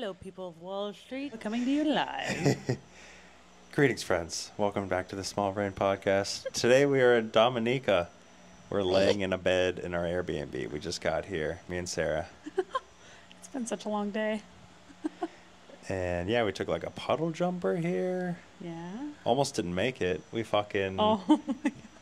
Hello, people of Wall Street. We're coming to you live. Greetings, friends. Welcome back to the Small Brained Podcast. Today we are in Dominica. We're laying in a bed in our Airbnb. We just got here, me and Sarah. it's been such a long day. And yeah, we took like a puddle jumper here. Yeah. Almost didn't make it. We fucking. Oh,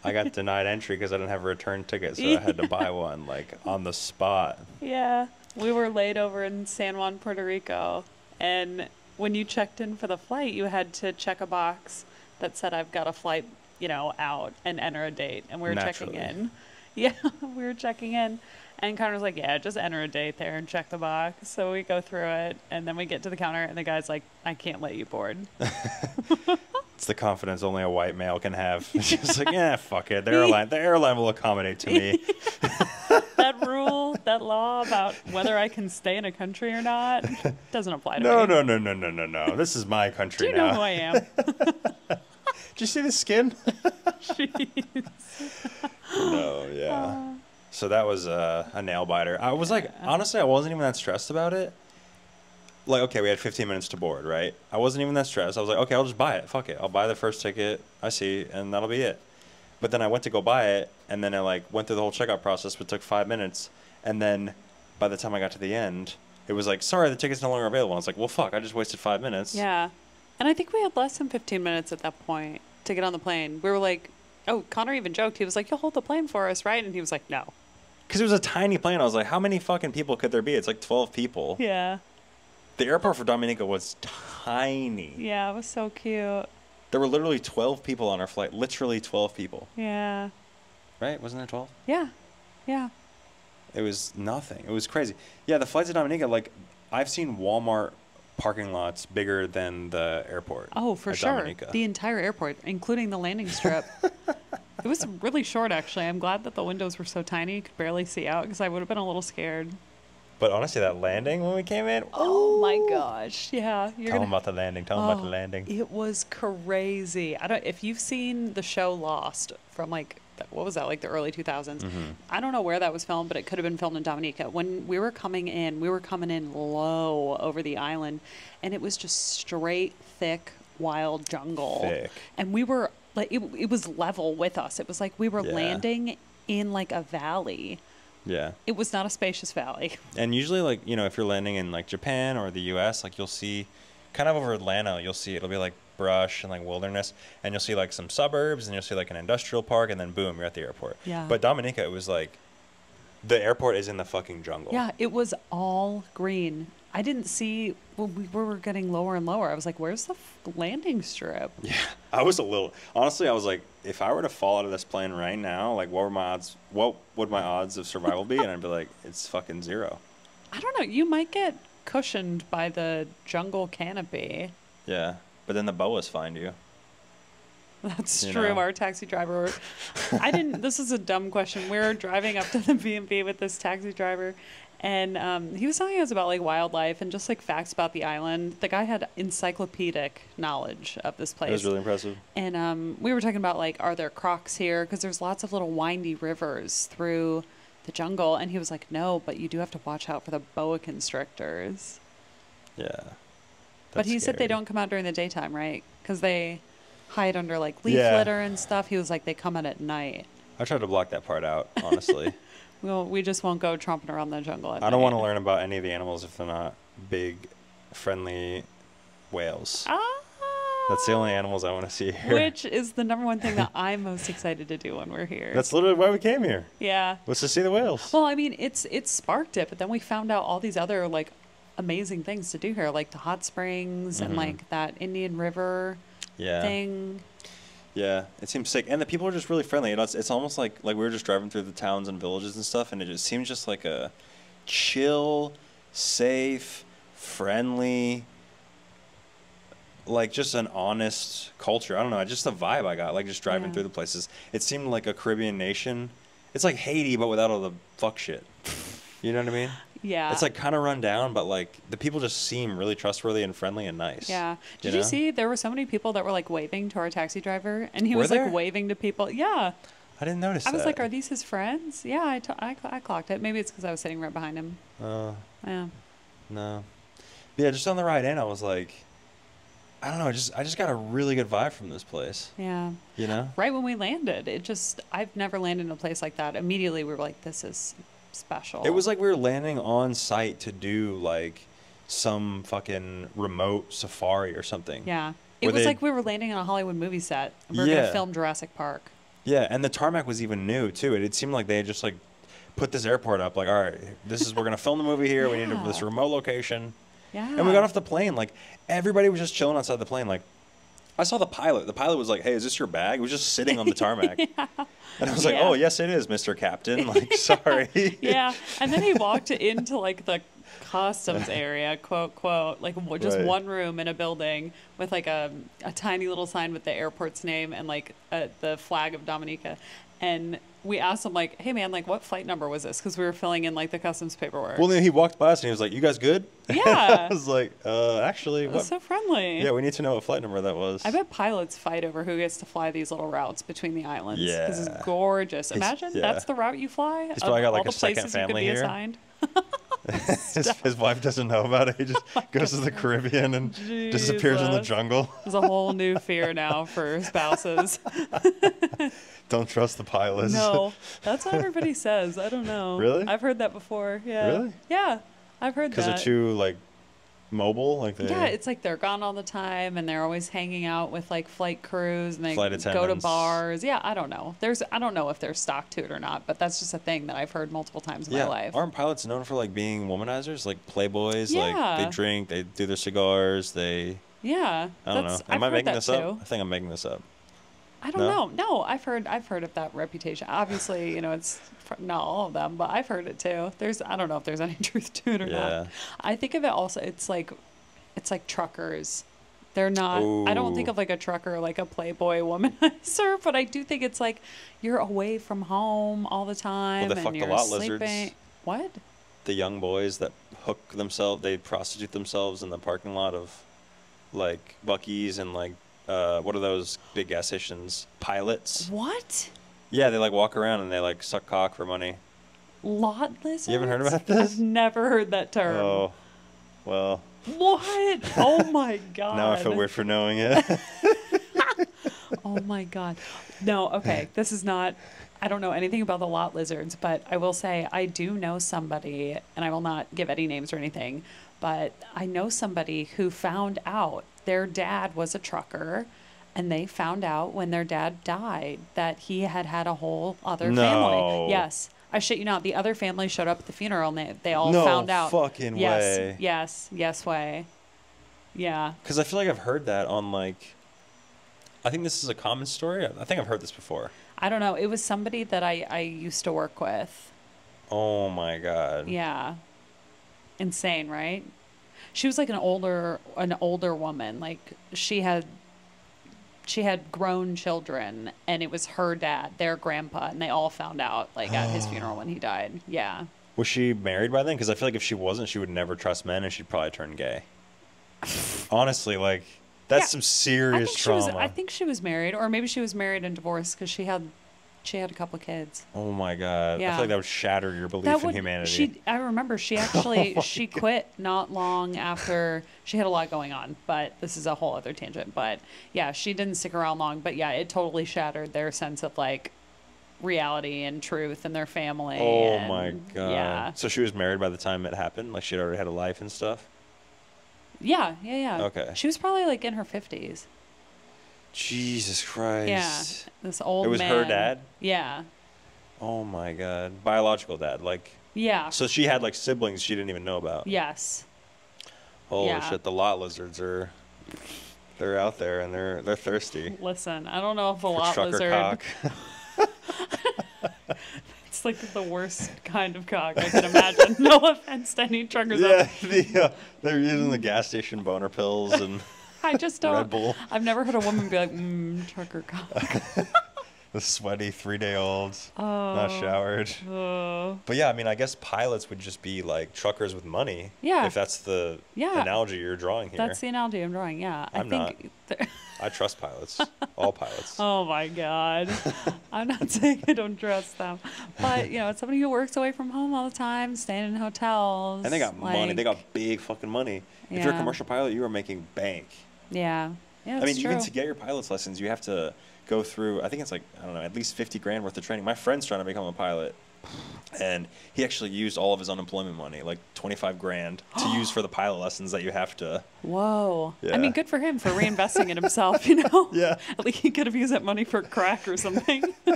I got denied entry because I didn't have a return ticket, so I had to buy one like on the spot. yeah. We were laid over in San Juan, Puerto Rico, and when you checked in for the flight, you had to check a box that said I've got a flight, you know, out and enter a date. And we were checking in. Yeah, we were checking in. And Conner's like, yeah, just enter a date there and check the box. So we go through it, and then we get to the counter, and the guy's like, I can't let you board. It's the confidence only a white male can have. It's just like, yeah, fuck it. The airline, the airline will accommodate to me. That law about whether I can stay in a country or not, doesn't apply to No, me. no, no, no, no, no, no. no. This is my country Do you now. know who I am? Did you see the skin? Jeez. no, yeah. So that was uh, a nail biter. I was like, honestly, I wasn't even that stressed about it. Like, okay, we had 15 minutes to board, right? I wasn't even that stressed. I was like, okay, I'll just buy it. Fuck it. I'll buy the first ticket I see, and that'll be it. But then I went to go buy it, and then I like went through the whole checkout process, which took five minutes. And then by the time I got to the end, it was like, sorry, the ticket's no longer available. I was like, well, fuck, I just wasted five minutes. Yeah. And I think we had less than 15 minutes at that point to get on the plane. We were like, oh, Conner even joked. He was like, you'll hold the plane for us, right? And he was like, no. Because it was a tiny plane. I was like, how many fucking people could there be? It's like 12 people. Yeah. The airport for Dominica was tiny. Yeah, it was so cute. There were literally 12 people on our flight. Literally 12 people. Yeah. Right? Wasn't there 12? Yeah. Yeah. It was nothing. It was crazy. Yeah, the flights to Dominica, like, I've seen Walmart parking lots bigger than the airport. Oh, for at sure. Dominica. The entire airport, including the landing strip. it was really short, actually. I'm glad that the windows were so tiny you could barely see out because I would have been a little scared. But honestly, that landing when we came in, Oh my gosh! Yeah, you're tell gonna. them about the landing. Tell them about the Oh, landing. It was crazy. I don't. If you've seen the show Lost from like th- what was that like the early 2000s? Mm-hmm. I don't know where that was filmed, but it could have been filmed in Dominica. When we were coming in, we were coming in low over the island, and it was just straight thick wild jungle. Thick. And we were like it, it was level with us. It was like we were Yeah. landing in like a valley. Yeah. It was not a spacious valley. And usually, like, you know, if you're landing in, like, Japan or the U.S., like, you'll see, kind of over Atlanta, you'll see it'll be, like, brush and, like, wilderness. And you'll see, like, some suburbs and you'll see, like, an industrial park. And then, boom, you're at the airport. Yeah. But Dominica, it was, like, the airport is in the fucking jungle. Yeah, it was all green. I didn't see well, we were getting lower and lower. I was like, "Where's the f- landing strip?" Yeah. I was a little, honestly, I was like, if I were to fall out of this plane right now, like, what were my odds? What would my odds of survival be? And I'd be like, it's fucking zero. I don't know. You might get cushioned by the jungle canopy. Yeah. But then the boas find you. That's You true. know. Our taxi driver. I didn't. This is a dumb question. We were driving up to the B and B with this taxi driver, and um, he was telling us about like wildlife and just like facts about the island. The guy had encyclopedic knowledge of this place. It was really impressive. And um, we were talking about like, are there crocs here? Because there's lots of little windy rivers through the jungle. And he was like, no, but you do have to watch out for the boa constrictors. Yeah. But he said they don't come out during the daytime, right? Because they hide under like leaf Yeah. litter and stuff. He was like, they come out at night. I tried to block that part out, honestly. Well, we just won't go tromping around the jungle. At I don't want to learn about any of the animals if they're not big, friendly whales. Ah, That's the only animals I want to see here. Which is the number one thing that I'm most excited to do when we're here. That's literally why we came here. yeah. Was to see the whales. Well, I mean, it's it sparked it, but then we found out all these other like amazing things to do here, like the hot springs and Mhm. like that Indian River yeah. thing. Yeah. It seems sick, and the people are just really friendly. You know, it's, it's almost like like we were just driving through the towns and villages and stuff, and it just seems just like a chill, safe, friendly. Like just an honest culture. I don't know. Just the vibe I got. Like just driving Yeah. through the places. It seemed like a Caribbean nation. It's like Haiti, but without all the fuck shit. You know what I mean? Yeah. It's like kind of run down, but like the people just seem really trustworthy and friendly and nice. Yeah. Did you you, see there were so many people that were like waving to our taxi driver and he Were was there? like waving to people. Yeah. I didn't notice I was that. like, are these his friends? Yeah, I, t- I, cl- I clocked it. Maybe it's because I was sitting right behind him. Uh, Yeah. no. Yeah, just on the ride in, I was like, I don't know, just I just got a really good vibe from this place. Yeah. You know? Right when we landed, it just I've never landed in a place like that. Immediately we were like, this is special. It was like we were landing on site to do like some fucking remote safari or something. Yeah. It was like we were landing on a Hollywood movie set. We were Yeah. gonna film Jurassic Park. Yeah, and the tarmac was even new too. It, it seemed like they had just like put this airport up. Like, all right, this is we're gonna film the movie here. We need a, this remote location. Yeah. And we got off the plane. Like everybody was just chilling outside the plane. Like I saw the pilot. The pilot was like, "Hey, is this your bag?" It was just sitting on the tarmac. And I was like, Yeah. "Oh, yes, it is, Mr. Captain." Like, sorry. yeah. And then he walked into like the customs area, quote, quote, like just Right. one room in a building with like a, a tiny little sign with the airport's name and like uh, the flag of Dominica. And we asked him, like, hey man, like what flight number was this? Because we were filling in like the customs paperwork. Well, then he walked by us and he was like, "You guys good?" Yeah. I was like, "Uh, actually, what?" so friendly. yeah, we need to know what flight number that was. I bet pilots fight over who gets to fly these little routes between the islands. Yeah. it's gorgeous. Imagine yeah. that's the route you fly. He's probably got, like, all a the second places you could family be here. assigned. His, his wife doesn't know about it. He just goes to the Caribbean and disappears in the jungle. There's a whole new fear now for spouses. Don't trust the pilots. No, that's what everybody says. I don't know. Really? I've heard that before. Yeah. Really? Yeah, I've heard that. because they're too like mobile. Like they. yeah, it's like they're gone all the time, and they're always hanging out with like flight crews, and they Flight go to bars. Yeah, I don't know. There's, I don't know if they're stock to it or not, but that's just a thing that I've heard multiple times in yeah. my life. Aren't pilots known for like being womanizers, like playboys? Like Yeah. they drink, they do their cigars, they. yeah, I don't know. Am I've I making this too. up? I think I'm making this up. I don't No? know. No, I've heard I've heard of that reputation. Obviously, you know, it's not all of them, but I've heard it too. There's I don't know if there's any truth to it or Yeah. not. I think of it also it's like it's like truckers. They're not I don't think of like a trucker like a playboy womanizer, but I do think it's like you're away from home all the time Well, they and you're lot sleeping. lizards. What? The young boys that hook themselves, they prostitute themselves in the parking lot of, like Buc-ee's and like, uh, what are those big gas stations? Pilots. What? Yeah, they like walk around and they like suck cock for money. Lot lizards? You haven't heard about this? I've never heard that term. Oh, well, What? Oh my god. now I feel weird for knowing it. Oh my god. No, okay. This is not I don't know anything about the lot lizards, but I will say I do know somebody and I will not give any names or anything, but I know somebody who found out their dad was a trucker and they found out when their dad died that he had had a whole other No. family. Yes. I shit you not. The other family showed up at the funeral and they, they all No found out. fucking yes, way. Yes. Yes way. Yeah. Because I feel like I've heard that on like. I think this is a common story. I think I've heard this before. I don't know. It was somebody that I, I used to work with. Oh my god. Yeah. Insane, right? She was like an older an older woman. Like she had she had grown children and it was her dad, their grandpa, and they all found out like at his funeral when he died. Yeah. Was she married by then? Because I feel like if she wasn't, she would never trust men, and she'd probably turn gay. Honestly, like that's Yeah, some serious she trauma. was I think she was married or maybe she was married and divorced cuz she had she had a couple of kids. oh my god. I Yeah. feel like that would shatter your belief that in would humanity. she I remember she actually Oh she quit not long after she had a lot going on, but this is a whole other tangent. But yeah, she didn't stick around long, but yeah, it totally shattered their sense of like reality and truth and their family. oh and- my god. Yeah. So she was married by the time it happened. Like she'd already had a life and stuff. Yeah, yeah, yeah. Okay. She was probably like in her 50s. Jesus Christ. Yeah. This old It was her dad? Yeah. Oh my god. Biological dad. Like Yeah. so she had like siblings she didn't even know about. yes. Holy Yeah. shit, the lot lizards are they're out there and they're they're thirsty. Listen, I don't know if a for lot trucker lizard cock. It's like the worst kind of cock I can imagine. no offense to any truckers out yeah, there. the, uh, they're using the gas station boner pills and I just don't. Bull. I've never heard a woman be like, mmm, trucker cock. the sweaty three day olds Oh. not showered. Oh. But yeah, I mean, I guess pilots would just be like truckers with money. Yeah. If that's the Yeah. analogy you're drawing here. That's the analogy I'm drawing. Yeah. I'm I not. think. th- I trust pilots. All pilots. oh my God. I'm not saying I don't trust them, but you know, it's somebody who works away from home all the time, staying in hotels. And they got money. They got big fucking money. If you're a commercial pilot, you are making bank. Yeah. Yeah, I mean, true. even to get your pilot's license, you have to go through. I think it's like I don't know, at least fifty grand worth of training. My friend's trying to become a pilot, and he actually used all of his unemployment money, like twenty five grand, to use for the pilot lessons that you have to. Whoa. Yeah. I mean, good for him for reinvesting in himself, you know? Yeah. At least he could have used that money for crack or something.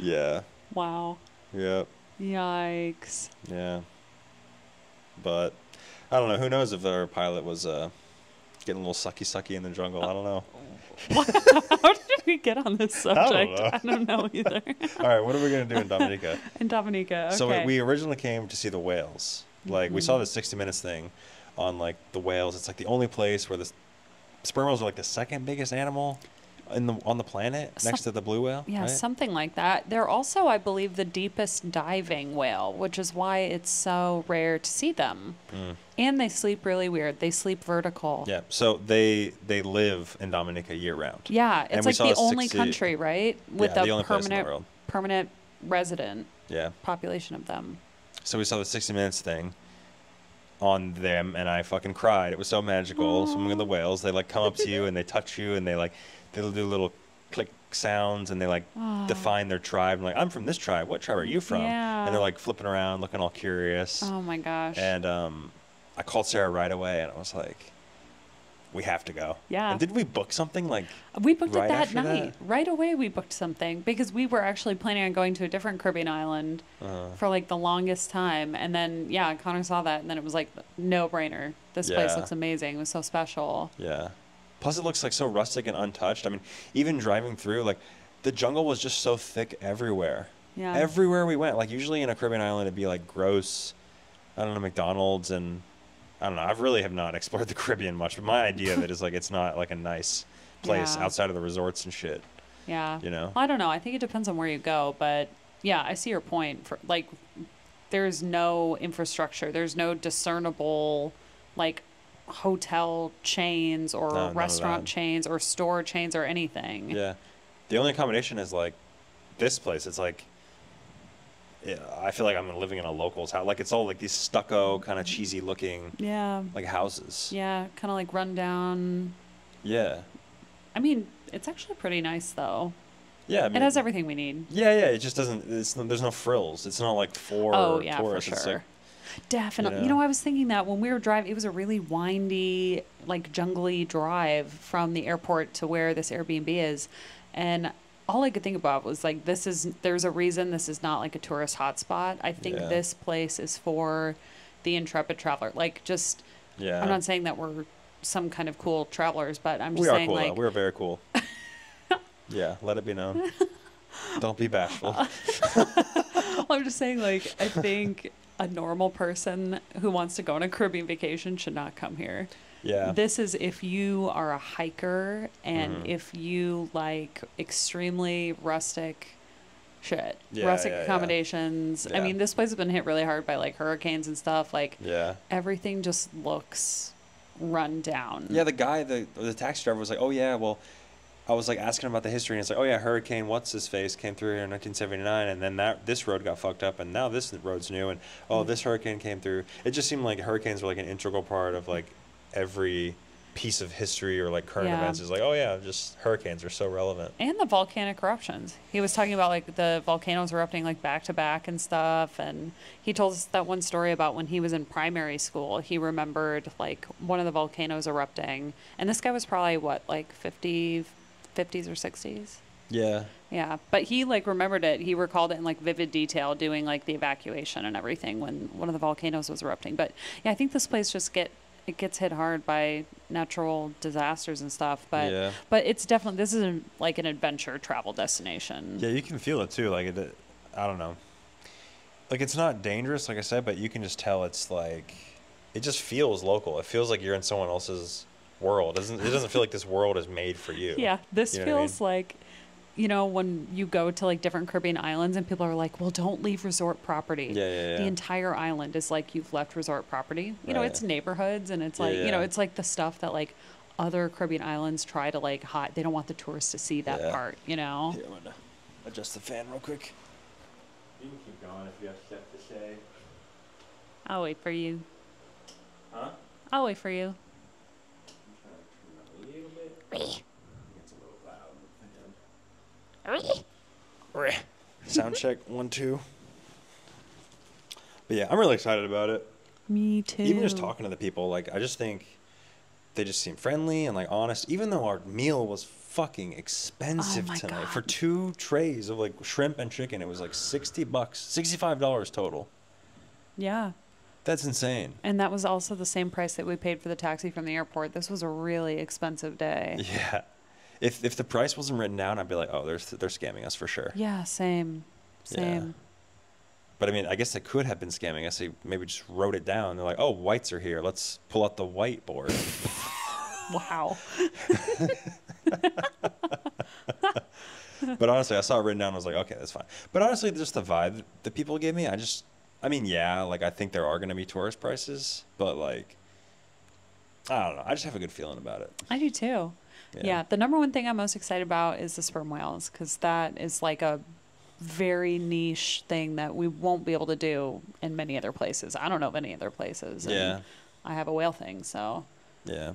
Yeah. wow. Yep. Yikes. Yeah. But I don't know. Who knows if our pilot was uh, getting a little sucky sucky in the jungle? I don't know. How did we get on this don't subject? know. I don't know, either. All right, what are we gonna do in Dominica? in Dominica. Okay. So we- we originally came to see the whales. Like we Mhm. saw the 60 Minutes thing on like the whales. It's like the only place where the sperm whales are like the second biggest animal in the on the planet, next to the blue whale. Yeah, right? something like that. They're also, I believe, the deepest diving whale, which is why it's so rare to see them. Mm. And they sleep really weird. They sleep vertical. Yeah. So they they live in Dominica year round. Yeah, it's like the only 60 country, right, with Yeah, the a only place in the permanent permanent resident Yeah. population of them. So we saw the 60 Minutes thing on them, and I fucking cried. It was so magical. Swimming with the whales, they like come up to you and they touch you, and they like they'll do little click sounds, and they like Ah. define their tribe. I'm like, I'm from this tribe. What tribe are you from? Yeah. And they're like flipping around, looking all curious. Oh my gosh. And um, I called Sarah right away, and I was like, "We have to go." Yeah. And did we book something like? we booked right it that night. Right away, we booked something because we were actually planning on going to a different Caribbean island Uh, for like the longest time. And then, yeah, Conner saw that, and then it was like, no brainer. This place looks amazing. It was so special. Yeah. Plus, it looks like so rustic and untouched. I mean, even driving through, like, the jungle was just so thick everywhere. Yeah. Everywhere we went. Like, usually in a Caribbean island, it'd be like gross, I don't know, McDonald's and I don't know. I've really have not explored the Caribbean much, but my idea of it is like it's not like a nice place Yeah. outside of the resorts and shit. Yeah. You know? I don't know. I think it depends on where you go, but yeah, I see your point. For like, there's no infrastructure. There's no discernible, like, hotel chains or No, restaurant chains or store chains or anything. Yeah. The only accommodation is like this place. It's like, yeah, I feel like I'm living in a local's house. Like, it's all like these stucco, kind of cheesy looking, Yeah. like houses. Yeah. Kind of like run down. Yeah. I mean, it's actually pretty nice though. Yeah. I mean, it has everything we need. Yeah, yeah. It just doesn't. It's there's no frills. It's not like for oh yeah, tourists. for It's like, Definitely. You know? know, I was thinking that when we were driving, it was a really windy, like jungly drive from the airport to where this Airbnb is, and all I could think about was like, this is there's a reason this is not like a tourist hotspot. I think Yeah. this place is for the intrepid traveler. Like, just yeah. I'm not saying that we're some kind of cool travelers, but I'm just saying. we are saying cool. though. We're very cool. yeah. Let it be known. Don't be bashful. I'm just saying, like, I think a normal person who wants to go on a Caribbean vacation should not come here. Yeah. This is if you are a hiker and Mhm. if you like extremely rustic shit, Yeah, rustic yeah, yeah. accommodations. I mean, this place has been hit really hard by like hurricanes and stuff. Like, yeah. everything just looks run down. Yeah. The guy, the the taxi driver was like, "Oh yeah, well." I was like asking about the history, and it's like, oh yeah, Hurricane what's his face came through here in 1979, and then that this road got fucked up, and now this road's new, and oh mm-hmm. this hurricane came through. It just seemed like hurricanes were like an integral part of like every piece of history or like current Yeah. events. Is like, oh yeah, just hurricanes are so relevant. and the volcanic eruptions. He was talking about like the volcanoes erupting like back to back and stuff. And he told us that one story about when he was in primary school. He remembered like one of the volcanoes erupting. And this guy was probably what, like 50, 50s or 60s? Yeah. Yeah. But he like remembered it. He recalled it in like vivid detail doing like the evacuation and everything when one of the volcanoes was erupting. But yeah, I think this place just get it gets hit hard by natural disasters and stuff. But Yeah. but it's definitely this is a, like an adventure travel destination. Yeah, you can feel it too. Like it, I don't know. Like it's not dangerous, like I said, but you can just tell it's like, it just feels local. It feels like you're in someone else's world. It doesn't it doesn't feel like this world is made for you? Yeah, this You know what I feels like, you know, when you go to like different Caribbean islands and people are like, "Well, don't leave resort property." Yeah, yeah, yeah. The entire island is like you've left resort property. You know, it's neighborhoods and it's Yeah, like you know, it's like the stuff that like other Caribbean islands try to like hide. They don't want the tourists to see that Yeah. part. You know. Here, I'm gonna adjust the fan real quick. You can keep going if you have stuff to say. I'll wait for you. Huh? I'll wait for you. Sound check one two. But yeah, I'm really excited about it. Me too. Even just talking to the people, like I just think they just seem friendly and like honest. Even though our meal was fucking expensive Oh tonight God. for two trays of like shrimp and chicken, it was like sixty bucks, sixty five dollars total. Yeah. That's insane. And that was also the same price that we paid for the taxi from the airport. This was a really expensive day. Yeah. If if the price wasn't written down, I'd be like, oh, they're they're scamming us for sure. Yeah, same. Yeah. Same. But I mean, I guess they could have been scamming us. They maybe just wrote it down. They're like, oh, whites are here. Let's pull out the whiteboard. Wow. but honestly, I saw it written down. I was like, okay, that's fine. But honestly, just the vibe that people gave me, I just, I mean, yeah, like I think there are going to be tourist prices, but like, I don't know. I just have a good feeling about it. I do too. Yeah. The number one thing I'm most excited about is the sperm whales because that is like a very niche thing that we won't be able to do in many other places. I don't know of any other places. and Yeah. I have a whale thing, so. Yeah.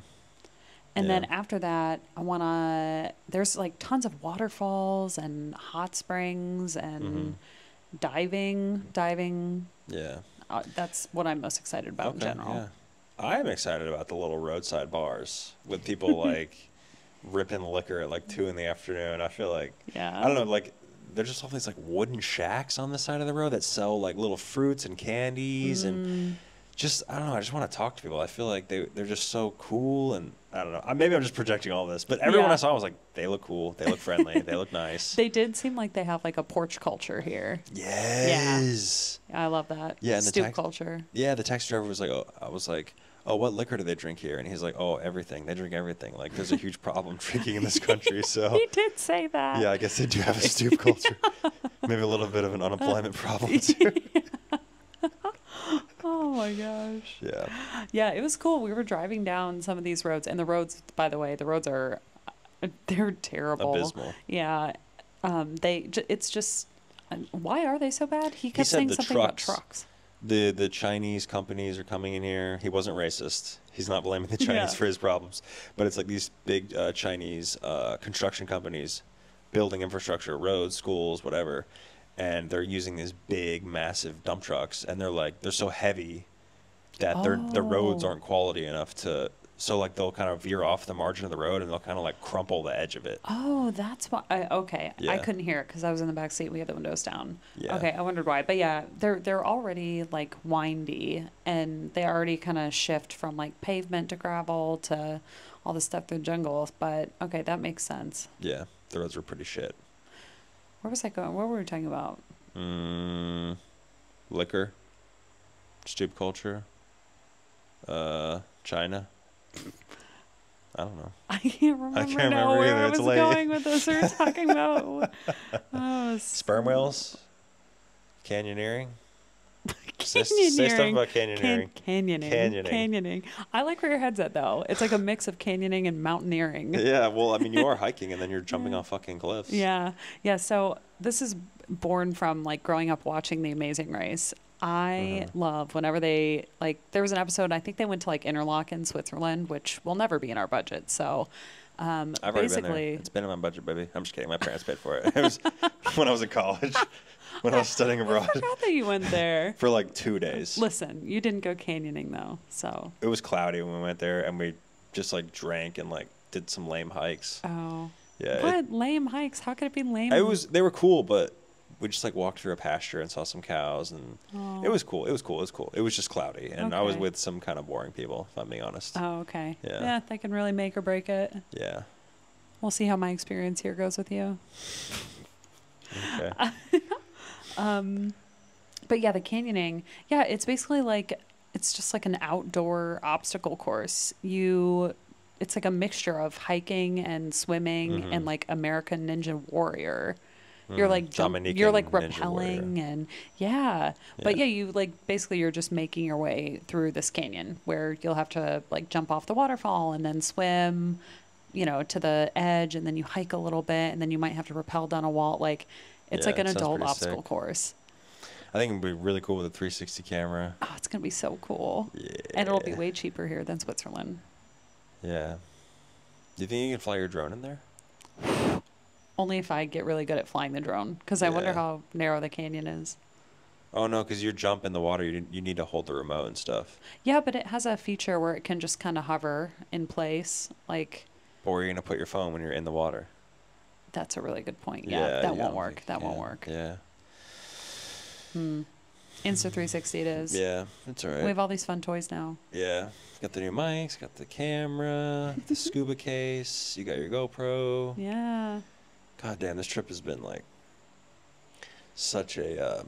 And Yeah. then after that, I want to. There's like tons of waterfalls and hot springs and Mhm. Diving. Diving. Yeah. Uh, that's what I'm most excited about in general. Yeah. I'm excited about the little roadside bars with people like ripping liquor at like two in the afternoon. I feel like Yeah. I don't know, like there's just all these like wooden shacks on the side of the road that sell like little fruits and candies Mm. and just I don't know. I just want to talk to people. I feel like they they're just so cool and I don't know. Maybe I'm just projecting all this, but everyone Yeah. I saw was like, they look cool, they look friendly, they look nice. They did seem like they have like a porch culture here. yes. Yeah. I love that. Yeah, and the stoop tax- culture. Yeah, the taxi driver was like, oh, I was like, oh, what liquor do they drink here? And he's like, oh, everything. They drink everything. Like, there's a huge problem drinking in this country. So, He did say that. Yeah, I guess they do have a stoop culture. Maybe a little bit of an unemployment problem too. Oh my gosh. Yeah. Yeah, it was cool. We were driving down some of these roads, and the roads, by the way, the roads are they're terrible. Abysmal. Yeah, um, they. It's just. uh, Why are they so bad? He kept said saying the something about trucks. trucks. The the Chinese companies are coming in here. He wasn't racist. He's not blaming the Chinese Yeah. for his problems. But it's like these big uh, Chinese uh, construction companies building infrastructure, roads, schools, whatever. And they're using these big, massive dump trucks, and they're like they're so heavy that their the roads Oh. aren't quality enough to. So like they'll kind of veer off the margin of the road, and they'll kind of like crumple the edge of it. Oh, that's why. I, okay, I couldn't hear it because I was in the back seat. We had the windows down. Yeah. Okay, I wondered why, but yeah, they're they're already like windy, and they already kind of shift from like pavement to gravel to all the stuff through jungle. But okay, that makes sense. Yeah, the roads were pretty shit. Where was I going? What were we talking about? Mm, liquor, stoop culture, uh, China. I don't know. I can't remember I can't now remember where either. I It's was late. going with this. We were talking about oh, Sperm whales, canyoneering. Say, say stuff Canyoneering. about canyoneering. Can- canyoning. Canyoning. Canyoning. I like where your head's at though. It's like a mix of canyoning and mountaineering. yeah, well, I mean, you are hiking and then you're jumping off fucking cliffs. Yeah. Yeah. So this is born from like growing up watching The Amazing Race. I Mhm. love whenever they like there was an episode I think they went to like Interlaken, Switzerland, which will never be in our budget. So um I've already been basically there. It's been in my budget, baby. I'm just kidding. My parents paid for it. It was when I was in college, when I was studying abroad. I forgot that you went there. for like two days. Listen, you didn't go canyoning though. So It was cloudy when we went there, and we just like drank and like did some lame hikes. oh Yeah, it- what lame hikes? How could it be lame? It was they were cool, but we just like walked through a pasture and saw some cows, and Oh. it was cool. It was cool. It was cool. It was just cloudy, and I was with some kind of boring people. If I'm being honest. Oh, okay. Yeah. yeah, they can really make or break it. Yeah. We'll see how my experience here goes with you. Okay. Um, but yeah, the canyoning, yeah, it's basically like it's just like an outdoor obstacle course. You, it's like a mixture of hiking and swimming Mhm. and like American Ninja Warrior. You're Mm, like jump, you're like rappelling and yeah. But Yeah. yeah, you like basically you're just making your way through this canyon where you'll have to like jump off the waterfall and then swim, you know, to the edge and then you hike a little bit and then you might have to rappel down a wall. Like it's Yeah, like an adult obstacle sick. course. I think it'd be really cool with a 360 camera. Oh, it's gonna be so cool. Yeah. And it'll be way cheaper here than Switzerland. Yeah. Do you think you can fly your drone in there? Only if I get really good at flying the drone, because I wonder Yeah. how narrow the canyon is. Oh no, because you jump in the water. You you need to hold the remote and stuff. Yeah, but it has a feature where it can just kind of hover in place. Like Or you're gonna put your phone when you're in the water. that's a really good point. Yeah, that you won't don't work. think- That won't yeah, work. Yeah. Hmm. Insta 360 it is. Yeah, it's alright. We have all these fun toys now. Yeah, got the new mics, got the camera, the scuba case. You got your GoPro. Yeah. God damn, this trip has been like such a uh,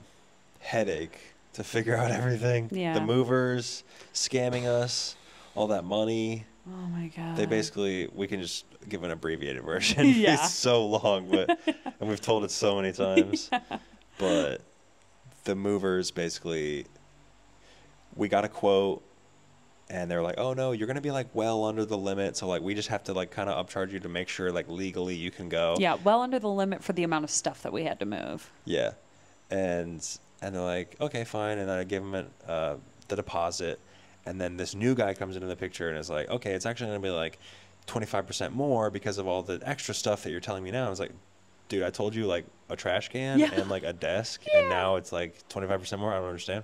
headache to figure out everything. Yeah. The movers scamming us, all that money. Oh my god. They basically we can just give an abbreviated version. Yeah. it's so long, but and we've told it so many times. But the movers basically we got a quote and they're like, "Oh no, you're going to be like well under the limit, so like we just have to like kind of upcharge you to make sure like legally you can go." Yeah, well under the limit for the amount of stuff that we had to move. Yeah. And and they're like, "Okay, fine." And then I give them uh, the deposit and then this new guy comes into the picture and is like, "Okay, it's actually going to be like 25% more because of all the extra stuff that you're telling me now." I was like, "Dude, I told you like a trash can Yeah. and like a desk Yeah. and now it's like 25% more. I don't understand."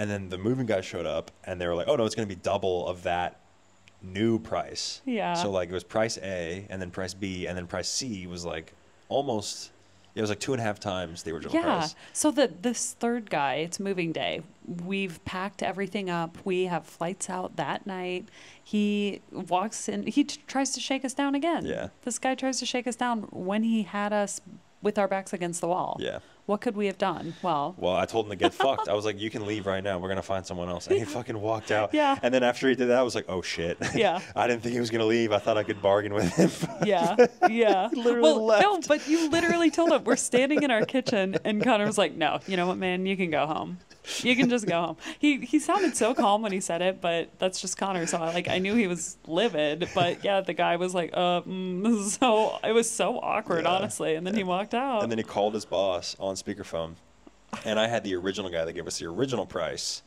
And then the moving guy showed up and they were like, "Oh no, it's going to be double of that new price." Yeah. So like it was price A and then price B and then price C was like almost it was like two and a half times the original Yeah. price. So the this third guy, it's moving day. We've packed everything up. We have flights out that night. He walks in. He t- tries to shake us down again. Yeah. This guy tries to shake us down when he had us with our backs against the wall. Yeah. What could we have done? Well, Well, I told him to get fucked. I was like, "You can leave right now. We're gonna find someone else." And he fucking walked out. Yeah. And then after he did that, I was like, "Oh shit." Yeah. I didn't think he was gonna leave. I thought I could bargain with him. yeah, yeah. literally well, no, but you literally told him we're standing in our kitchen, and Conner was like, "No, you know what, man? You can go home. You can just go home." He he sounded so calm when he said it, but that's just Conner. So I like I knew he was livid, but yeah, the guy was like, "Uh, mm, so it was so awkward, Yeah. honestly." And then he walked out. And then he called his boss on speakerphone. And I had the original guy that gave us the original price,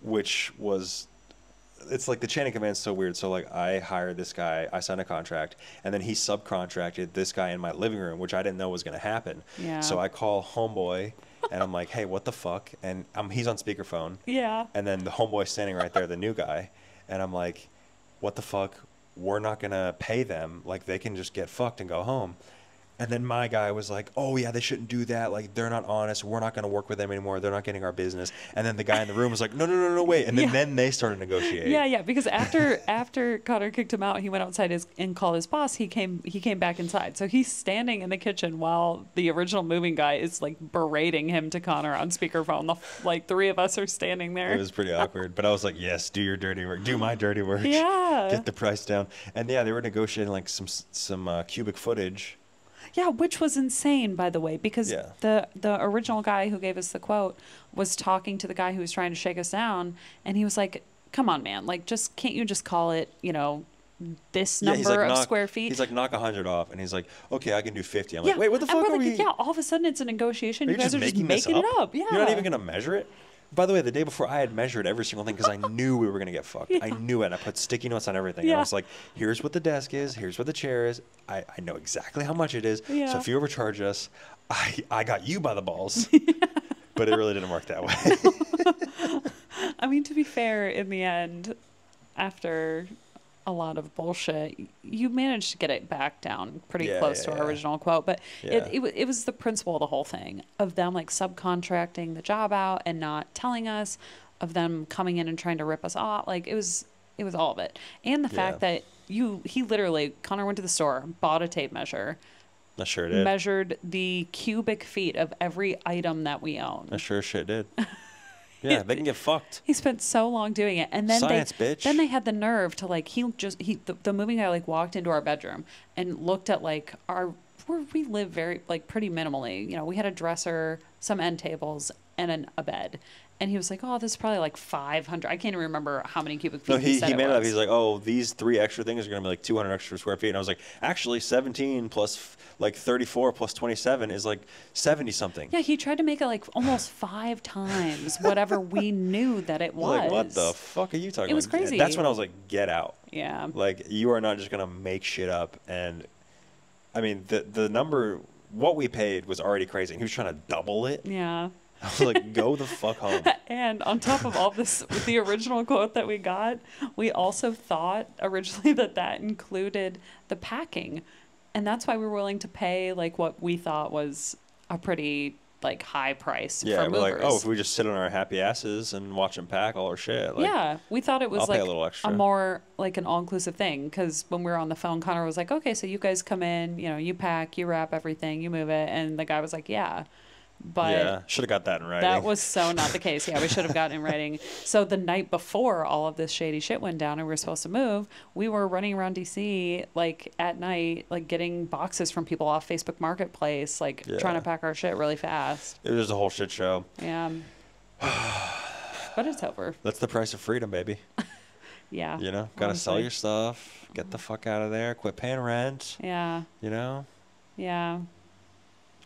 which was it's like the chain of command's so weird. So like I hired this guy, I signed a contract, and then he subcontracted this guy in my living room, which I didn't know was gonna happen. Yeah. So I call homeboy and I'm like, Hey, what the fuck? And um, he's on speakerphone. yeah. And then the homeboy standing right there, the new guy, and I'm like, "What the fuck? We're not gonna pay them. Like they can just get fucked and go home." And then my guy was like, "Oh yeah, they shouldn't do that. Like they're not honest. We're not gonna work with them anymore. They're not getting our business." And then the guy in the room was like, "No, no, no, no, wait." And then Yeah. then they started negotiating. Yeah, yeah, because after after Conner kicked him out, he went outside his, and called his boss. He came he came back inside. So he's standing in the kitchen while the original moving guy is like berating him to Conner on speakerphone. The like three of us are standing there. It was pretty awkward, but I was like, "Yes, do your dirty work. Do my dirty work. Yeah. Get the price down." And yeah, they were negotiating like some some uh, cubic footage. Yeah, which was insane, by the way, because Yeah. the the original guy who gave us the quote was talking to the guy who was trying to shake us down, and he was like, "Come on, man! Like, just can't you just call it, you know, this number he's like, of knock, square feet?" He's like, knock a hundred off, and he's like, okay, I can do fifty. I'm yeah, like, wait, what the and fuck are like, we? Yeah, all of a sudden it's a negotiation. Are you you guys just are just making, making this it up. Yeah, You're not even gonna measure it. By the way, the day before I had measured every single thing because I knew we were gonna get fucked. I knew it. I put sticky notes on everything. And I was like, here's what the desk is. Here's what the chair is. I, I know exactly how much it is. Yeah. So if you overcharge us, I I got you by the balls. but it really didn't work that way. I mean, to be fair, in the end, after a lot of bullshit, you managed to get it back down pretty Yeah, close yeah, to our original quote. But it, it, it was the principle of the whole thing of them like subcontracting the job out and not telling us, of them coming in and trying to rip us off. Like it was, it was all of it, and the fact that you he literally Conner went to the store, bought a tape measure, I sure did. measured the cubic feet of every item that we own. I sure shit did. Yeah, they can get fucked. He spent so long doing it, and then Science, they bitch. then they had the nerve to like he just he the, the moving guy like walked into our bedroom and looked at like our where we live very like pretty minimally. You know, we had a dresser, some end tables, and an, a bed, and he was like, "Oh, this is probably like 500." I can't even remember how many cubic feet. No, he, said he it made it up. He's like, oh, these three extra things are going to be like 200 extra square feet. And I was like, actually, 17 plus like 34 plus 27 is like 70 something. Yeah, he tried to make it like almost five times whatever we knew that it was. was like, what the fuck are you talking It was about? crazy. That's when I was like, get out. Yeah. Like, you are not just going to make shit up. And I mean, the, the number, what we paid was already crazy. And he was trying to double it. Yeah. I was like, go the fuck home. And on top of all this, with the original quote that we got, we also thought originally that that included the packing. And that's why we were willing to pay like what we thought was a pretty like high price Yeah, for we're like, oh, if we just sit on our happy asses and watch them pack all our shit. Like, yeah, we thought it was I'll like a little extra. more like an all-inclusive thing because when we were on the phone, Conner was like, "Okay, so you guys come in, you know, you pack, you wrap everything, you move it," and the guy was like, "Yeah," but yeah, should have got that in writing. that was so not the case. Yeah, we should have gotten in writing. So the night before all of this shady shit went down and we were supposed to move, we were running around DC like at night, like getting boxes from people off Facebook Marketplace, like trying to pack our shit really fast. It was a whole shit show. Yeah. but it's over. That's the price of freedom, baby. Yeah. You know, gotta sell your stuff, get the fuck out of there, quit paying rent. Yeah. You know, Yeah.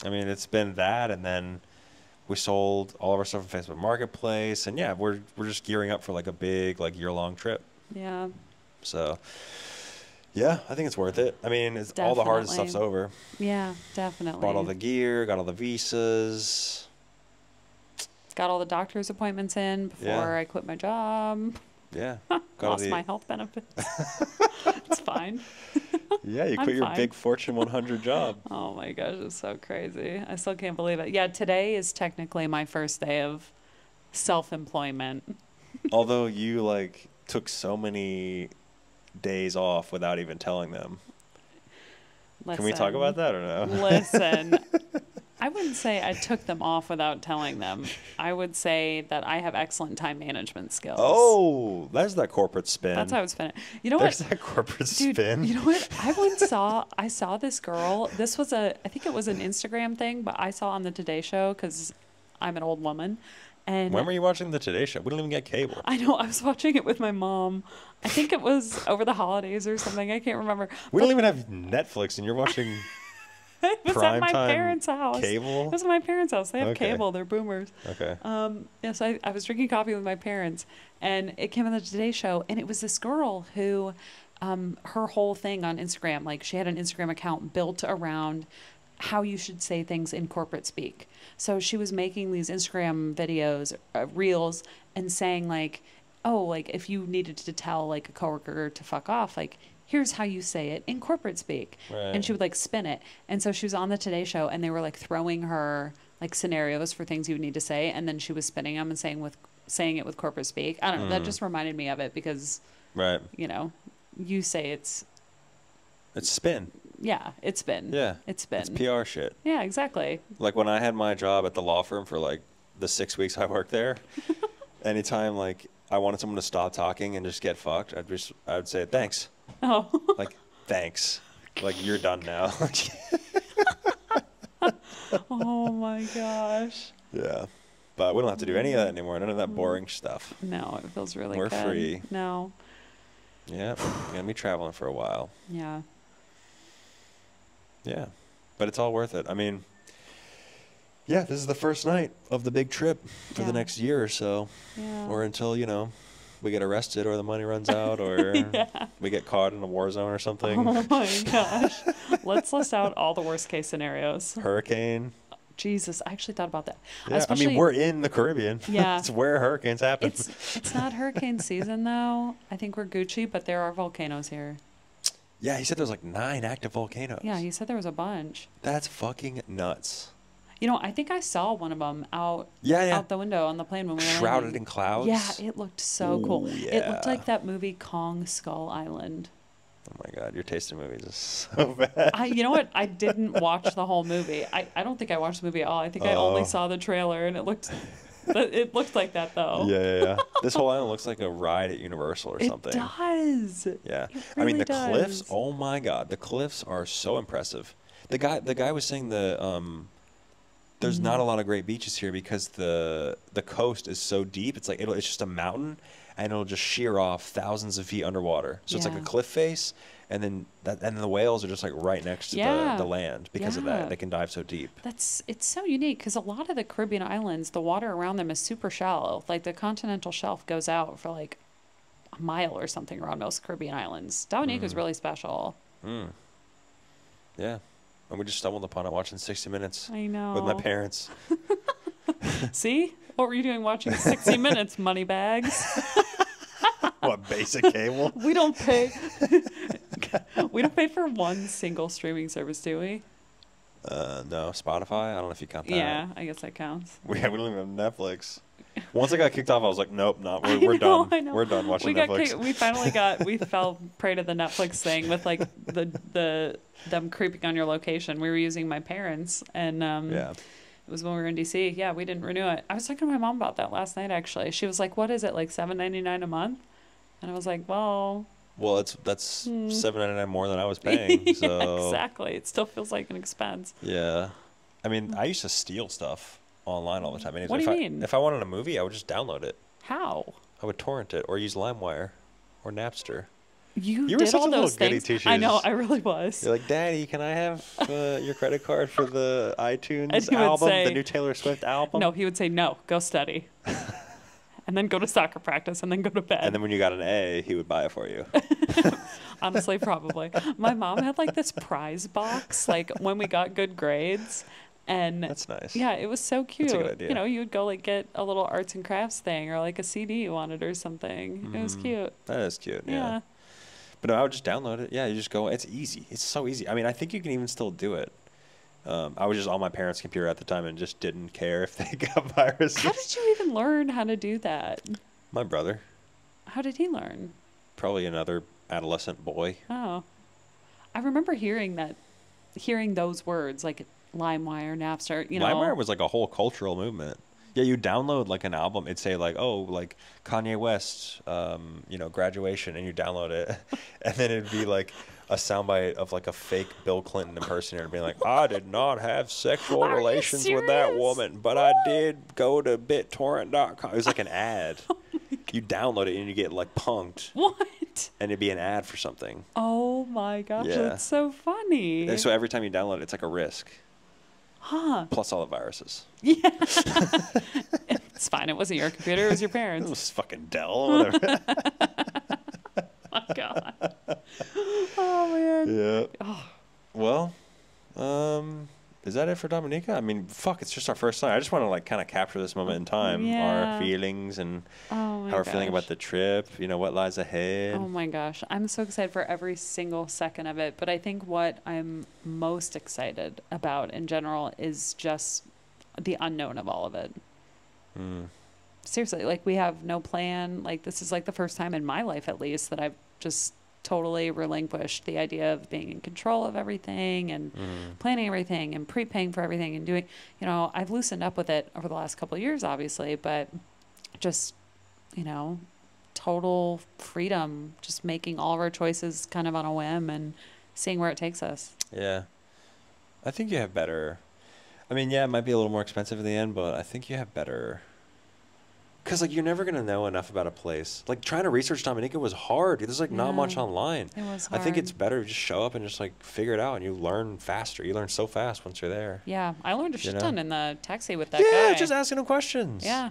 I mean, it's been that, and then we sold all of our stuff on Facebook Marketplace, and yeah, we're we're just gearing up for like a big like year long trip. Yeah. So, yeah, I think it's worth it. I mean, it's all the hardest stuff's over. Yeah, definitely. Bought all the gear, got all the visas. Got all the doctor's appointments in before Yeah. I quit my job. Yeah, Lost the, my health benefits. it's fine. yeah. You quit your fine. big Fortune 100 job. Oh my gosh, it's so crazy. I still can't believe it. Yeah, today is technically my first day of self employment. Although you like took so many days off without even telling them. Can we talk about that or no? Listen, I wouldn't say I took them off without telling them. I would say that I have excellent time management skills. Oh, that's that corporate spin. That's how I was spinning. You know There's what? that corporate Dude, spin. you know what? I once saw I saw this girl. This was a I think it was an Instagram thing, but I saw on the Today Show because I'm an old woman, and when were you watching the Today Show? We don't even get cable. I know I was watching it with my mom. I think it was over the holidays or something. I can't remember. We don't even have Netflix, and you're watching It was at my parents' house. cable? It was at my parents' house. They have Okay. cable. They're boomers. Okay. Um, yes, I, I was drinking coffee with my parents, and it came on the Today Show, and it was this girl who, um, her whole thing on Instagram, like she had an Instagram account built around how you should say things in corporate speak. So she was making these Instagram videos, uh, reels, and saying like, oh, like if you needed to tell like a coworker to fuck off, like here's how you say it in corporate speak. And she would like spin it. And so she was on the Today Show, and they were like throwing her like scenarios for things you would need to say, and then she was spinning them and saying with saying it with corporate speak. I don't know. That Mm. just reminded me of it because Right. you know, you say it's It's spin. yeah, it's been Yeah. it's been It's PR shit. yeah, exactly. Like when I had my job at the law firm for like the six weeks I worked there, anytime like I wanted someone to stop talking and just get fucked, I'd just I'd say thanks. Oh, Like thanks. Like you're done now. oh my gosh. yeah. But we don't have to do any of that anymore. None of that boring stuff. No, it feels really We're good. free. No, Yeah. We're gonna be traveling for a while. yeah, Yeah. But it's all worth it. I mean yeah, this is the first night of the big trip for Yeah. the next year or so. yeah. Or until, you know, we get arrested or the money runs out or Yeah. we get caught in a war zone or something. Oh my gosh. Let's list out all the worst case scenarios. Hurricane. Jesus, I actually thought about that. Yeah, I mean we're in the Caribbean. Yeah. it's where hurricanes happen. It's it's not hurricane season though. I think we're Gucci, but there are volcanoes here. yeah, he said there's like nine active volcanoes. Yeah, he said there was a bunch. That's fucking nuts. You know, I think I saw one of them out Yeah, yeah. out the window on the plane when we were Shrouded landing. in clouds. Yeah, it looked so cool. Ooh, It looked like that movie Kong Skull Island. Oh my god, your taste in movies is so bad. I, you know what? I didn't watch the whole movie. I, I don't think I watched the movie at all. I think I Oh. only saw the trailer, and it looked, it looked like that though. Yeah, yeah, yeah. this whole island looks like a ride at Universal or it something. It does. Yeah. It I mean really the cliffs, oh my god, the cliffs are so impressive. The guy the guy was saying the um there's not a lot of great beaches here because the the coast is so deep. It's like it'll it's just a mountain and it'll just sheer off thousands of feet underwater. So it's like a cliff face and then that and the whales are just like right next to Yeah. the, the land because of that. They can dive so deep. That's it's so unique because a lot of the Caribbean islands, the water around them is super shallow. Like the continental shelf goes out for like a mile or something around most Caribbean islands. Dominica is Mhm. really special. Mm. Yeah. And we just stumbled upon it watching 60 Minutes I know. with my parents. See, what were you doing watching 60 Minutes, money bags? what basic cable? We don't pay. we don't pay for one single streaming service, do we? Uh, no, Spotify. I don't know if you count that. Yeah, I guess that counts. We, we don't even have Netflix. Once I got kicked off, I was like, nope, not. We're, we're know, done. We're done watching we got Netflix. kicked- we finally got we fell prey to the Netflix thing with like the the them creeping on your location. We were using my parents and um yeah. it was when we were in DC. Yeah, we didn't renew it. I was talking to my mom about that last night actually. She was like, "What is it? Like 7.99 a month?" And I was like, "Well, Well, it's that's Hmm. seven ninety nine more than I was paying. So yeah, exactly. It still feels like an expense." yeah. I mean, I used to steal stuff online all the time. Anyways, What do if you I, mean? If I wanted a movie, I would just download it. How? I would torrent it or use LimeWire or Napster. You, You were did such all a little goody things. I know. I really was. You're like, Daddy, can I have uh, your credit card for the iTunes And he would album, say- the new Taylor Swift album? No, he would say, no, go study. and then go to soccer practice and then go to bed. And then when you got an A, he would buy it for you. Honestly, probably. My mom had like this prize box, like when we got good grades. And That's nice. yeah, it was so cute. That's a good idea. You know, you would go like get a little arts and crafts thing or like a CD you wanted or something. It was Mhm. cute. That is cute. Yeah. Yeah. But no, I would just download it. Yeah, you just go. It's easy. It's so easy. I mean, I think you can even still do it. Um, I was just on my parents' computer at the time and just didn't care if they got viruses. How did you even learn how to do that? my brother, How did he learn? probably another adolescent boy. Oh. I remember hearing that, hearing those words like LimeWire, Napster, you know. LimeWire was like a whole cultural movement. Yeah, you download like an album. It'd say like, oh, like Kanye West, um, you know, graduation, and you download it, and then it'd be like a soundbite of like a fake Bill Clinton impersonator being like, I did not have sexual Are relations with that woman, but I did go to BitTorrent.com. It was like an ad. you download it and you get like punked, What? and it'd be an ad for something. Oh my gosh, Yeah. that's so funny. And so every time you download it, it's like a risk huh. plus all the viruses. Yeah. it's fine. It wasn't your computer, it was your parents. It was fucking Dell, whatever. oh my god. Oh man. Yeah. Oh, Well, um, is that it for Dominica? I mean, fuck, it's just our first time. I just want to like kind of capture this moment in time, Yeah. our feelings and oh how we're feeling about the trip. You know, what lies ahead. Oh my gosh. I'm so excited for every single second of it. But I think what I'm most excited about in general is just the unknown of all of it. Mm. Seriously, like we have no plan. Like this is like the first time in my life at least that I've just totally relinquished the idea of being in control of everything and Mm. planning everything and prepaying for everything and doing you know i've loosened up with it over the last couple of years obviously but just you know total freedom just making all of our choices kind of on a whim and seeing where it takes us Yeah. I think you have better. I mean, yeah, it might be a little more expensive in the end, but I think you have better. Because, like, you're never going to know enough about a place. Like, trying to research Dominica was hard. There's, like, not much online. it was hard. I think it's better to just show up and just, like, figure it out, and you learn faster. You learn so fast once you're there. yeah i learned a you shit know? ton in the taxi with that yeah, guy just asking him questions. yeah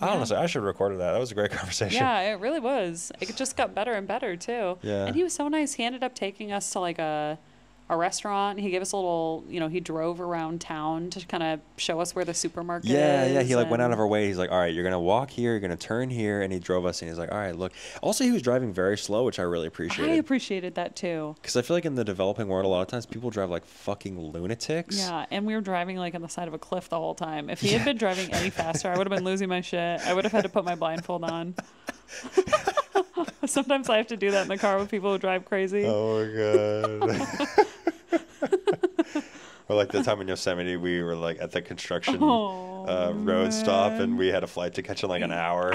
I Yeah. honestly, I should have recorded that. That was a great conversation. Yeah, it really was. It just got better and better too. Yeah. And he was so nice. He ended up taking us to like a a restaurant. He gave us a little, you know, he drove around town to kind of show us where the supermarket Yeah, is. yeah. yeah. He like went out of our way. He's like, "All right, you're gonna walk here. You're gonna turn here," and he drove us. And he's like, "All right, look." Also, he was driving very slow, which I really appreciated. I appreciated. appreciated that too. Because I feel like in the developing world, a lot of times people drive like fucking lunatics. Yeah, and we were driving like on the side of a cliff the whole time. If he had been driving any faster, I would have been losing my shit. I would have had to put my blindfold on. Sometimes I have to do that in the car with people who drive crazy. Oh my god. or like the time in Yosemite, we were like at the construction Oh, uh, road stop, and we had a flight to catch in like an hour.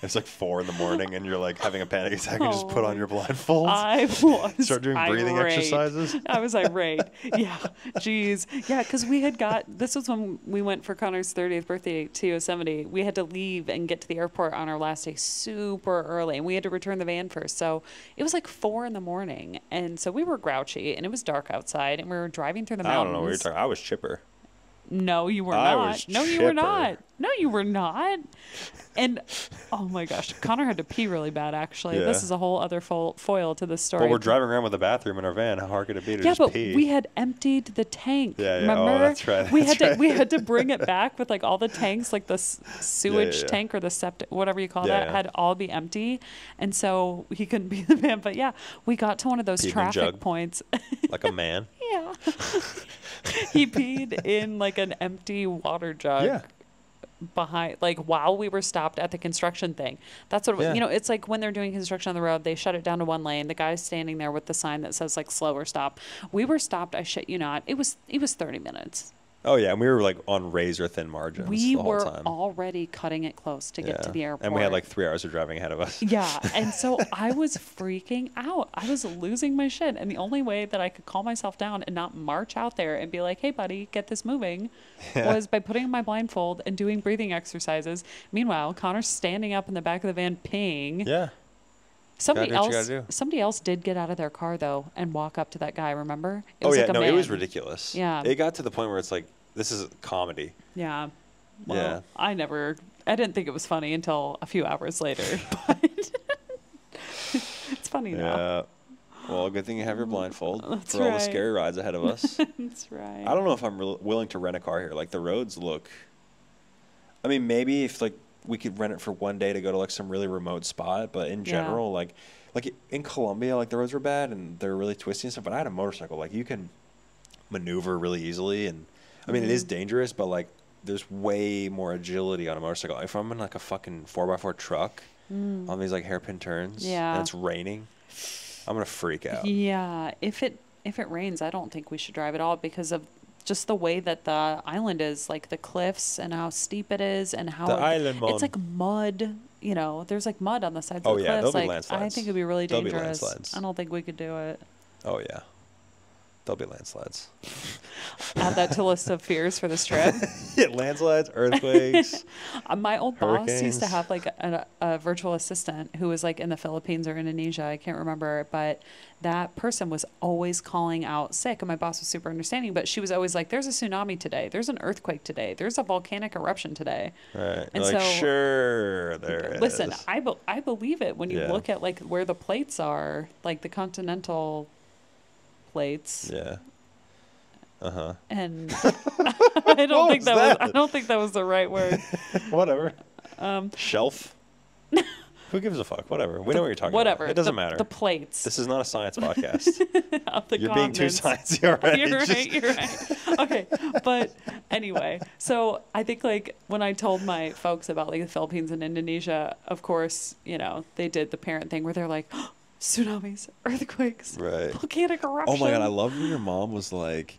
It's like four in the morning, and you're like having a panic attack, and just put Oh. on your blindfolds. I was Start doing breathing irate. exercises. I was irate. Yeah, jeez. Yeah, because we had got this was when we went for Conner's 30th birthday to Yosemite. We had to leave and get to the airport on our last day super early, and we had to return the van first. So it was like four in the morning, and so we were grouchy, and it was dark outside, and we were driving through the mountains. I don't know what you're talking. I was chipper. No, you were I not. no, you were not. No, you were not. And oh my gosh, Conner had to pee really bad. Actually, this is a whole other fo- foil to this story. But we're driving around with a bathroom in our van. How hard could it be to yeah, just but pee? we had emptied the tank. Yeah, yeah. Oh, that's right, We that's had to we had to bring it back with like all the tanks, like the s- sewage yeah. tank or the septic, whatever you call Yeah, that, yeah. had all be empty, and so he couldn't be in the van. But yeah, we got to one of those Peed traffic points. like a man. yeah, he peed in like an empty water jug yeah. Behind like while we were stopped at the construction thing. That's what it was Yeah. you know it's like when they're doing construction on the road they shut it down to one lane. The guy's standing there with the sign that says like slow or stop. We were stopped i shit you not. It was it was 30 minutes Oh yeah, and we were like on razor thin margins we the whole were time. already cutting it close to get to the airport And we had like three hours of driving ahead of us. yeah and so i was freaking out i was losing my shit and the only way that i could calm myself down and not march out there and be like hey buddy get this moving Yeah. was by putting on my blindfold and doing breathing exercises meanwhile conner's standing up in the back of the van peeing Yeah. somebody do what you else gotta do. somebody else did get out of their car though and walk up to that guy remember it oh yeah, like a no, it was man. ridiculous. Yeah. It got to the point where it's like, this is comedy. yeah well, Yeah. i never i didn't think it was funny until a few hours later but it's funny now Yeah. Well, good thing you have your blindfold That's for all the scary rides ahead of us. that's right I don't know if I'm real willing to rent a car here. Like the roads look. I mean, maybe if like we could rent it for one day to go to like some really remote spot, but in Yeah. general, like like in Colombia, like the roads were bad and they're really twisty and stuff. But I had a motorcycle. Like you can maneuver really easily, and I mean it is dangerous, but like there's way more agility on a motorcycle. If I'm in like a fucking four x four truck Mm. on these like hairpin turns, Yeah. and it's raining, I'm gonna freak out. Yeah, if it if it rains, I don't think we should drive at all because of just the way that the island is, like the cliffs and how steep it is, and how The it- island, it's like mud. You know, there's like mud on the sides Oh, of the yeah, cliffs. there'll be like I think it'd be really There'll be dangerous. landslides. I don't think we could do it. Oh yeah, there'll be landslides. Add that to list of fears for this trip. yeah, landslides, earthquakes. My old boss used to have like a, a virtual assistant who was like in the Philippines or Indonesia. I can't remember, but that person was always calling out sick, and my boss was super understanding. But she was always like, "There's a tsunami today. There's an earthquake today. There's a volcanic eruption today." Right. And like, so- sure, there is. Listen, I be- I believe it when you Yeah. look at like where the plates are, like the continental plates, Yeah. Uh huh. and I don't think was that, was I don't think that was the right word. Whatever. Um, Shelf. Who gives a fuck? Whatever. We know what you're talking whatever. about. Whatever. It doesn't the, matter. The plates. this is not a science podcast. the you're being too sciencey already. You're Just- right. You're right. Okay, but anyway, so I think like when I told my folks about like the Philippines and Indonesia, of course, you know, they did the parent thing where they're like, tsunamis, earthquakes, Right. volcanic eruption. Oh my god, I love when your mom was like,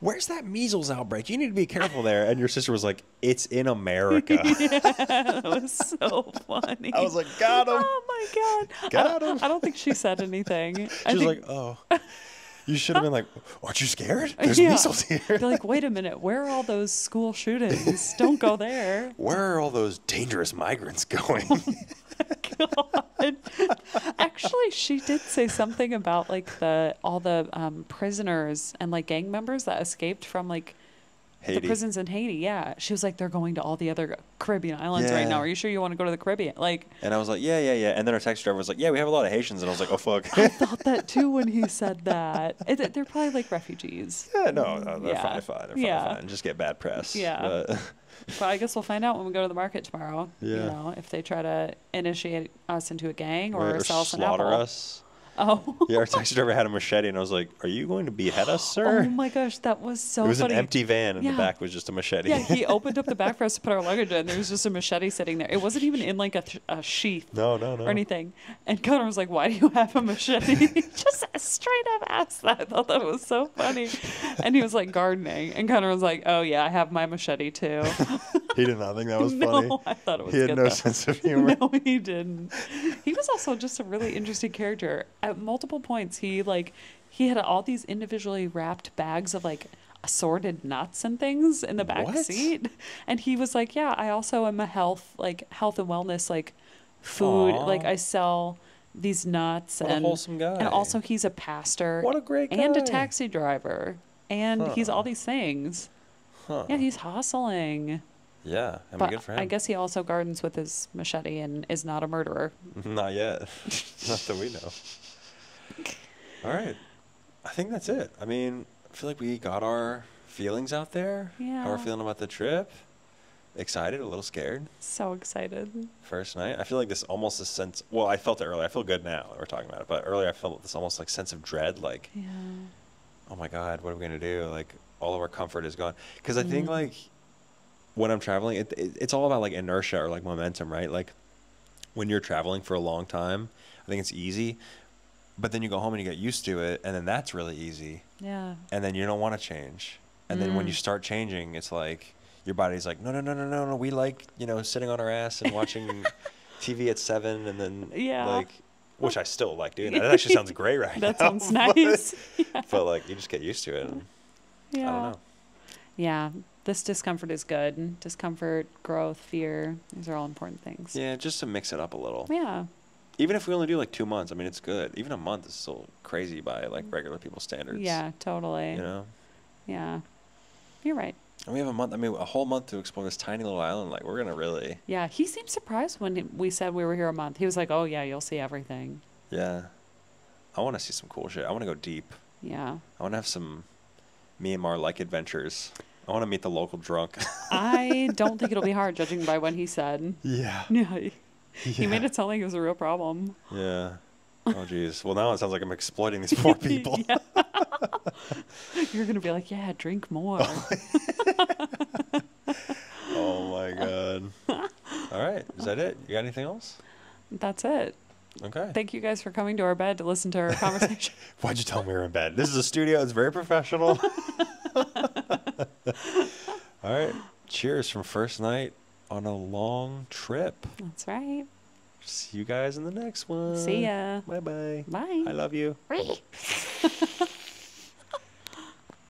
"Where's that measles outbreak? You need to be careful there." And your sister was like, "It's in America." yeah, that was so funny. I was like, "Got him." oh my god, Got I, don't- him. I don't think she said anything. I She was think like, "Oh." You should have been like, "Aren't you scared? There's Yeah. measles here." they're like, wait a minute, where are all those school shootings? Don't go there. Where are all those dangerous migrants going? God. Actually, she did say something about like the all the um, prisoners and like gang members that escaped from like Haiti. the prisons in Haiti. Yeah, she was like, they're going to all the other Caribbean islands right now. Are you sure you want to go to the Caribbean? Like, And I was like, yeah, yeah, yeah. And then our taxi driver was like, yeah, we have a lot of Haitians. And I was like, oh, fuck. I thought that too when he said that. It, they're probably like refugees. yeah, no, no, they're Yeah. fine, fine. They're fine, Yeah. fine. Just get bad press. Yeah. But, But I guess we'll find out when we go to the market tomorrow. Yeah. You know, if they try to initiate us into a gang or, or sell us an slaughter apple. us. Oh. Yeah, our taxi driver had a machete, and I was like, are you going to behead us, sir? Oh my gosh, that was so it was funny. an empty van, and Yeah. the back was just a machete. Yeah, he opened up the back for us to put our luggage in. There was just a machete sitting there. It wasn't even in like a, th- a sheath no, no, no. or anything. And Conner was like, "Why do you have a machete?" Just straight up asked that. I thought that was so funny. And he was like gardening, and Conner was like, "Oh yeah, I have my machete too." he did not think that was no, funny. I thought it was He had good, no though. sense of humor. No, he didn't. He was also just a really interesting character. At multiple points, he like he had all these individually wrapped bags of like assorted nuts and things in the back What? seat, and he was like, "Yeah, I also am a health like health and wellness like food. Aw. Like I sell these nuts What a and wholesome guy. and also he's a pastor What a great and a taxi driver." And he's all these things. Huh. Yeah, he's hustling. Yeah, I mean, But good for him. I guess he also gardens with his machete and is not a murderer. Not yet. Not that we know. All right. I think that's it. I mean, I feel like we got our feelings out there. Yeah. How we're feeling about the trip. Excited, a little scared. So excited. First night. I feel like this almost a sense. Well, I felt it earlier. I feel good now that we're talking about it. But earlier, I felt this almost like sense of dread. Like, Yeah. oh my God, what are we going to do? Like, all of our comfort is gone. Because I think, Mhm. like, when I'm traveling, it, it, it's all about, like, inertia or, like, momentum, right? Like, when you're traveling for a long time, I think it's easy. But then you go home and you get used to it, and then that's really easy. Yeah. And then you don't want to change. And then when you Mm. start changing, it's like your body's like, no, no, no, no, no, no. We like, you know, sitting on our ass and watching TV at seven, and then Yeah. like, which I still like doing that. It actually sounds great right That now. sounds but- nice. yeah. But like, you just get used to it. And Yeah. I don't know. Yeah. This discomfort is good. Discomfort, growth, fear. These are all important things. Yeah, just to mix it up a little. Yeah. Even if we only do like two months, I mean, it's good. Even a month is still crazy by like regular people's standards. Yeah, totally. You know, Yeah. You're right. and we have a month. I mean, a whole month to explore this tiny little island. Like, we're gonna really. Yeah. He seemed surprised when we said we were here a month. He was like, oh, yeah, you'll see everything. Yeah. I want to see some cool shit. I want to go deep. Yeah. I want to have some Myanmar like adventures. I want to meet the local drunk. I don't think it'll be hard, judging by what he said. yeah. Yeah. He, made it sound like it was a real problem. Yeah. Oh, geez. Well, now it sounds like I'm exploiting these poor people. You're going to be like, yeah, drink more. oh, my God. All right. Is that it? You got anything else? That's it. Okay. Thank you guys for coming to our bed to listen to our conversation. Why'd you tell me we were in bed? This is a studio. It's very professional. All right. Cheers from first night on a long trip. That's right. See you guys in the next one. See ya. Bye bye. Bye. I love you. Bye.